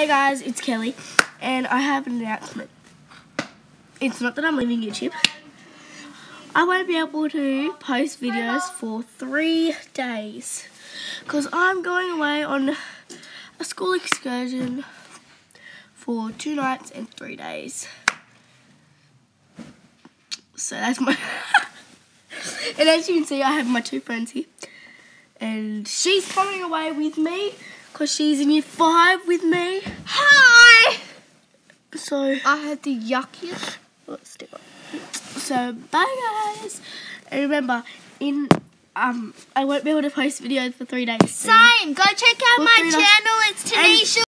Hey guys, it's Kelly, and I have an announcement. It's not that I'm leaving YouTube. I won't be able to post videos for three days because I'm going away on a school excursion for two nights and three days. So that's my. and as you can see, I have my two friends here, and she's coming away with me because she's in year five with me. So, I had the yuckiest. let's do it. So, bye guys. And remember, in um, I won't be able to post videos for three days. Same. Go check out Well, my channel. It's And- Tanisha.